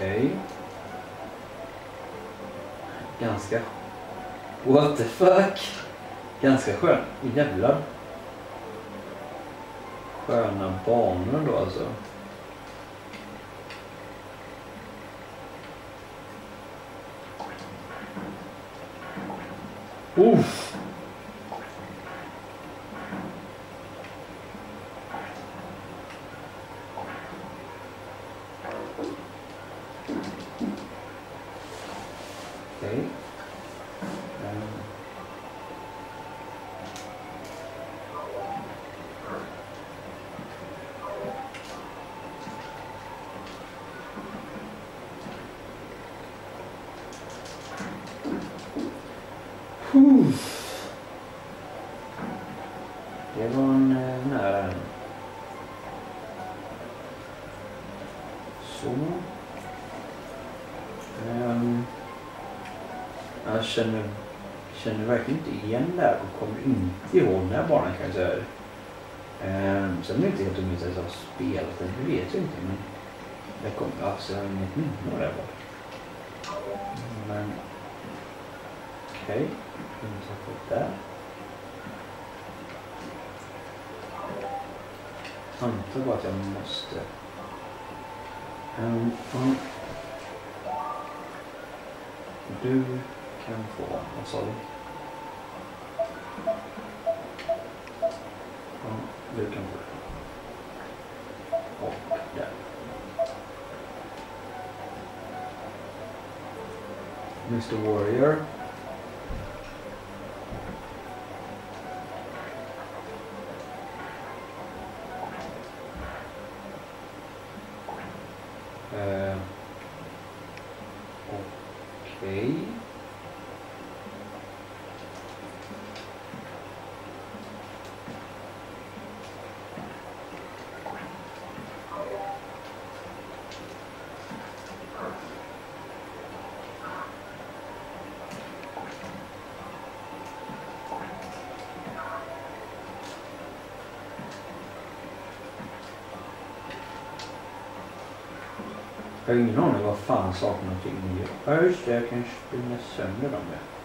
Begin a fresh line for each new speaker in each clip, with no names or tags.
Okej. Ganska... What the fuck? Ganska skön. Jävlar. Sköna banor då alltså. Oof. Känner, känner verkligen inte igen det här och kommer inte ihåg den här banan kan jag säga. Ehm, sen är det inte helt omöjligt att jag har spelat den, det vet jag inte. Men jag kommer, alltså jag har inget minne av det här. Men okej, okay. jag där. Antar bara att jag måste. Um, um. Du 10 for that. Um, they can work. Oh, yeah. Mr. Warrior. Jag har ingen aning vad fan saker och ting gör. Ja just det, jag kan springa sönder dem ja.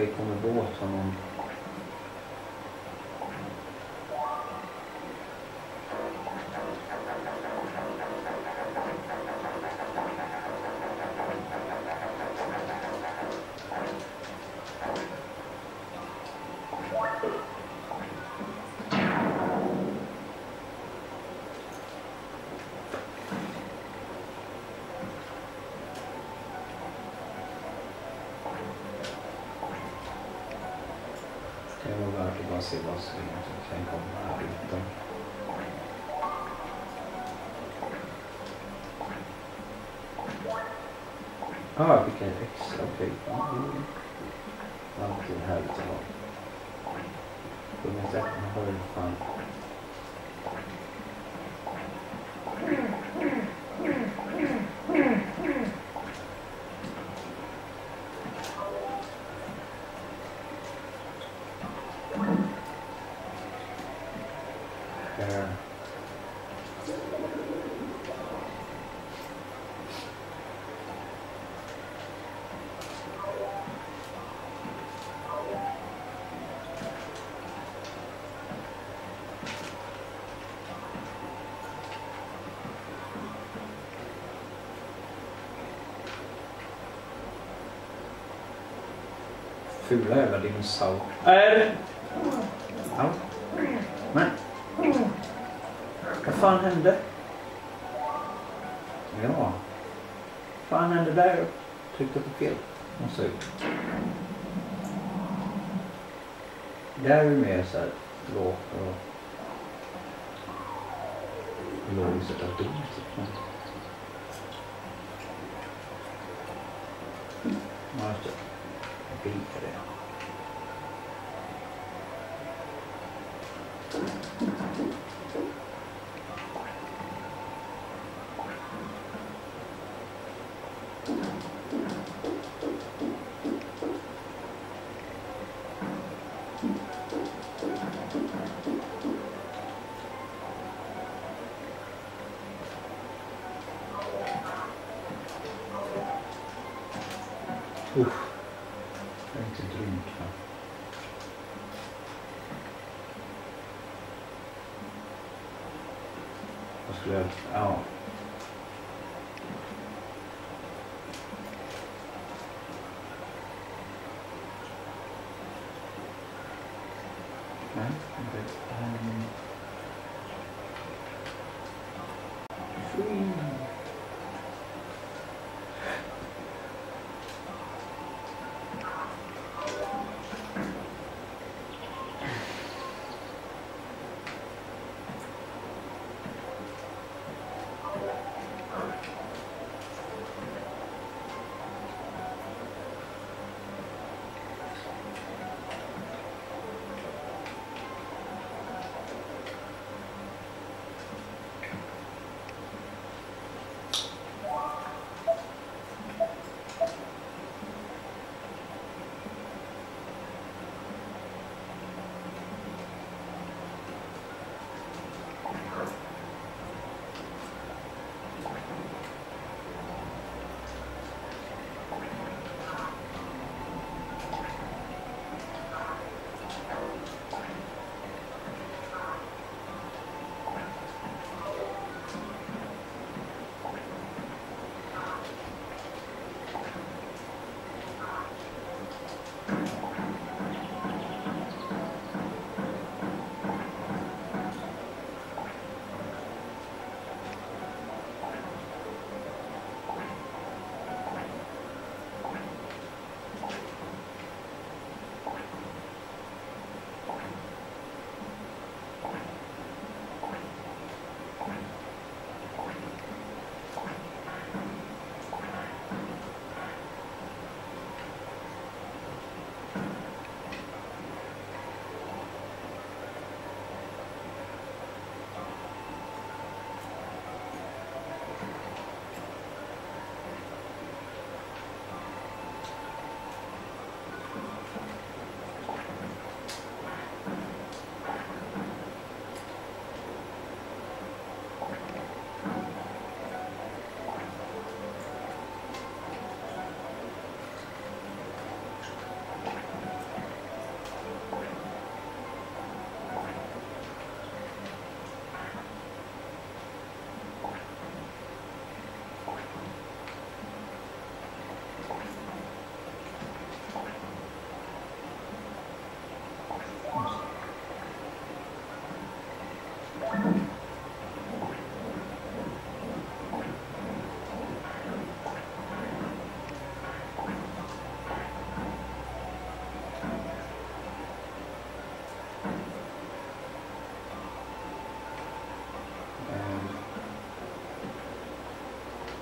Jaha, kommer kommer båten någon... Kan är värt att bara se vad som kan komma här ute. Ah, jag fick en extra. Okej. Mm. Alltid härligt att ha. Sjunga sätten har ju fan. Fula jävla dinosaurier. Ja. Men. Vad fan hände? Ja. Vad fan hände där? Jag tryckte på fel. Måste ut. Där är det mer så här låtar och logiskt typ. Men... Ja, just det. Peter. Oof. gedrängt war. Das läuft auf.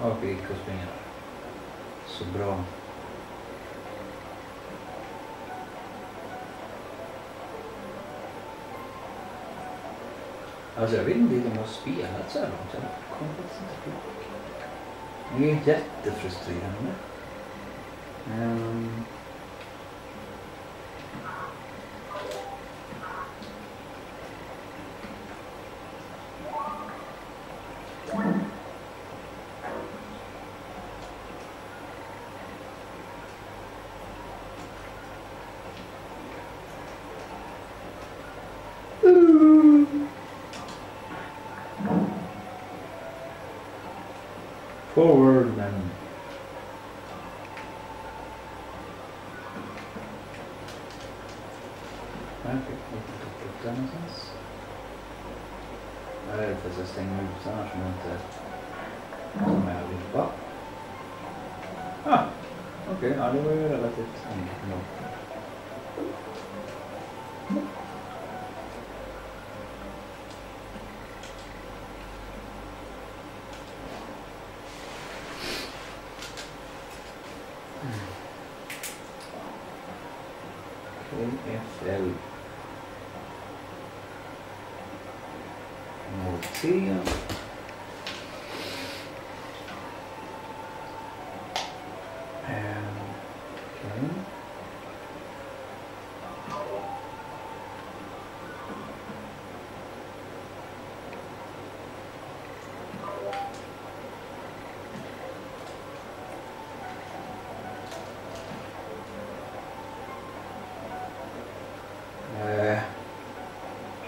Och vi gick och springa. Så bra. Alltså jag vet inte om de har spelat så här långt. Jag kommer faktiskt inte ihåg. Det är jättefrustrerande. Um... forward and Ouais, elle faisait 5000 Don't Non, mais elle arrive pas. Ah Ok, enlevez-la cái à, đúng.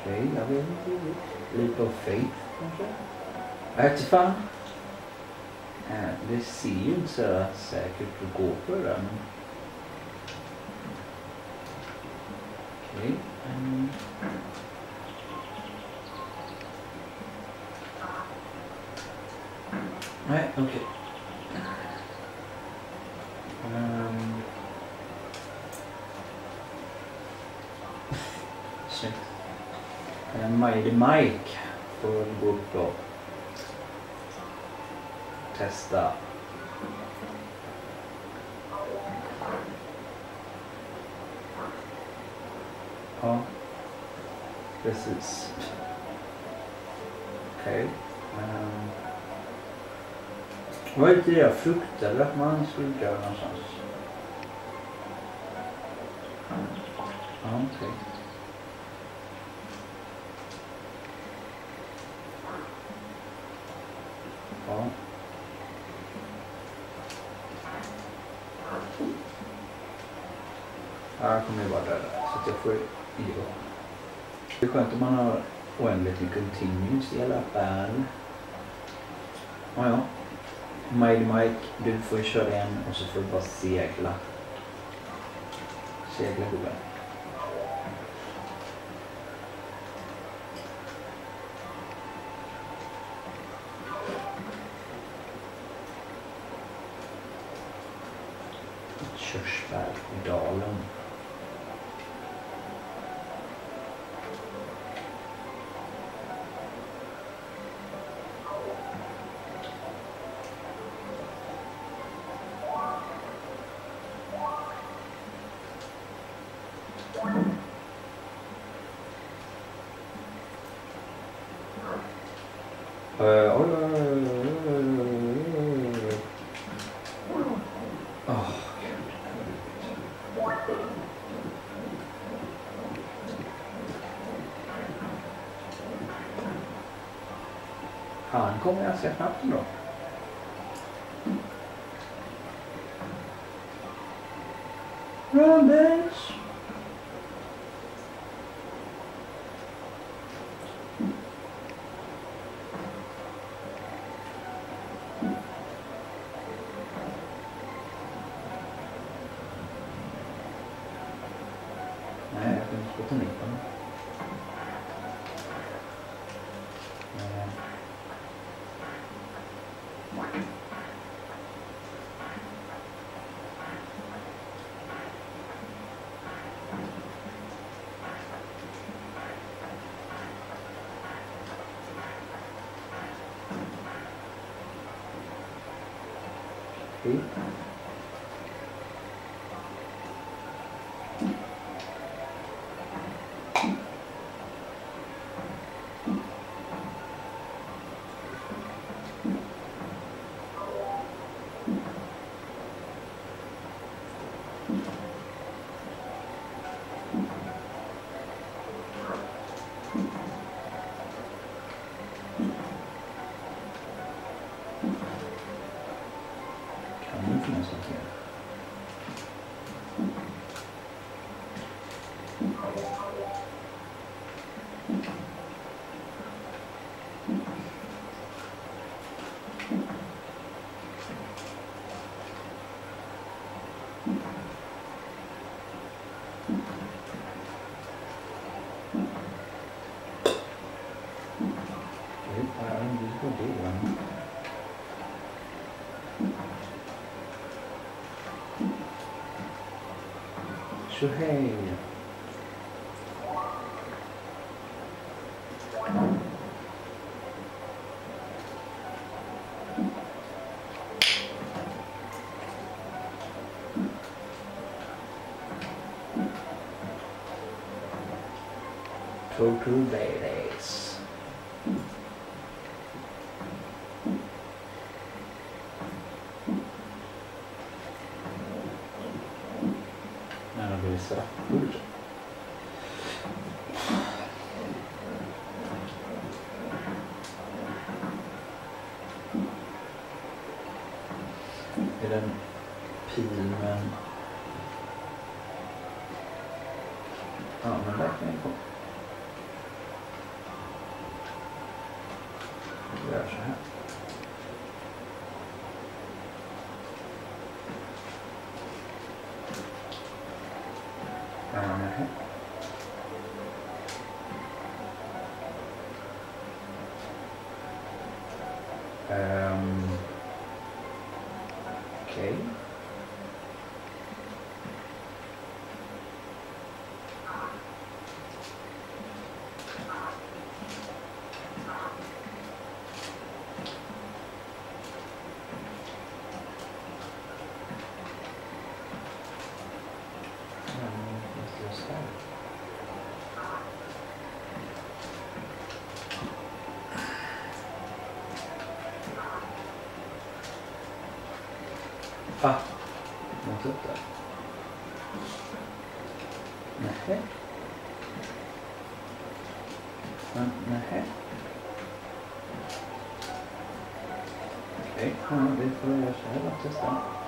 đấy cái little faith. Okay. Artifan. Uh, det ser ju inte så säkert att gå Okay. Um. Okay. Um. Eh, Mighty Mike får gå upp och testa. Ja, precis. Okej. ehm. Vad är det jag fruktade att man skulle göra någonstans? Ja, okej. Ja. Ja, jag kommer ju vara där. Så att jag får ge. Det är skönt om man har oändligt med continues i alla fall. Ja, ja. Mighty Mike, du får ju köra igen och så får du bara segla. Segla gubben. Han kommer jag se snabbt ändå. Run bitch! churrasquinho till en pil men... Ja, men där kan jag gå. Vi gör så här. あもうちょっとなへなへえ、はあ、で、そは、しゃべ。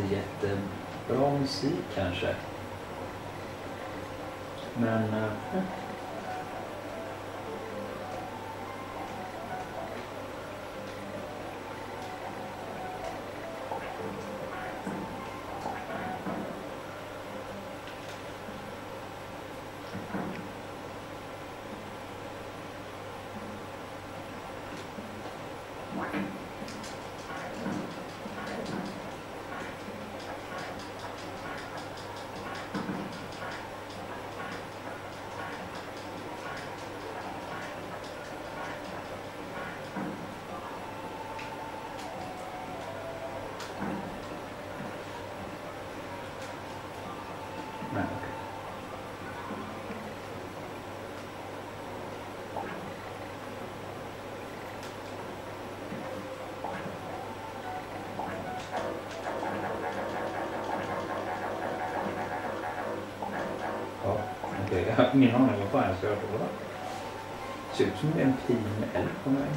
Jätte, jättebra musik kanske. Men... eh, mm. Jag har ingen aning vad fan jag ska göra då. Det Ser ut som det är en pil med eld på mig.